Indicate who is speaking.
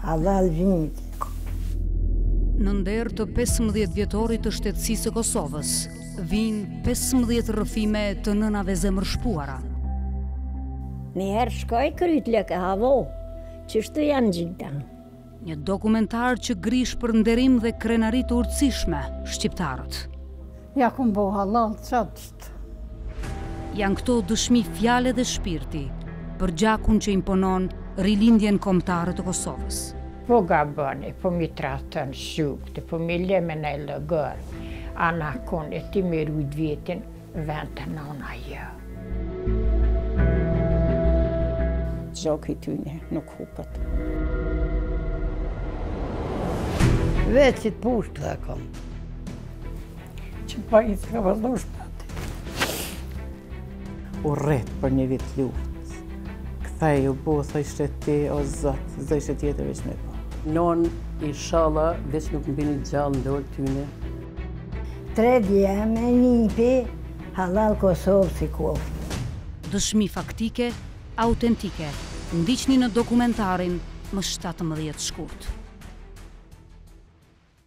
Speaker 1: Ava Alvinit.
Speaker 2: Në nder të pesëmbëdhjetë vjetorit të shtetësisë së Kosovës, vijnë pesëmbëdhjetë rrëfime të nënave zemërshpuara.
Speaker 1: Njëherë shkoj krejt lëke havo, qështu janë gjitha.
Speaker 2: Një dokumentar që grish për nderim dhe krenari të urtësishme, shqiptarët.
Speaker 3: Ja kom bo hallall qashtë.
Speaker 2: Janë këto dëshmi fjale dhe shpirti për gjakun që imponon Rilindjen Kombëtare të Kosovës.
Speaker 4: Po gaboni, po m'i tradhton shokët, po m'i len me naj llogor, anej kun e ti me rujt vetin ven te nana jo.
Speaker 5: Gjaku i tyne nuk hupet.
Speaker 3: Veç i pushkë dhe kom. Që pa i të ka vazhdo
Speaker 5: U rrit për një vit luft. Kthehu bre, thojshe ti, o zot, s'dojshe tjetër veç me pa.
Speaker 6: Nonë, ishalla, veç nuk më bini gjallë në dorë tyne.
Speaker 1: Tre djem e nipi, hallall Kosovës i koftë.
Speaker 2: Dëshmi faktike, autentike, ndiqni në dokumentarin më 17 shkurt.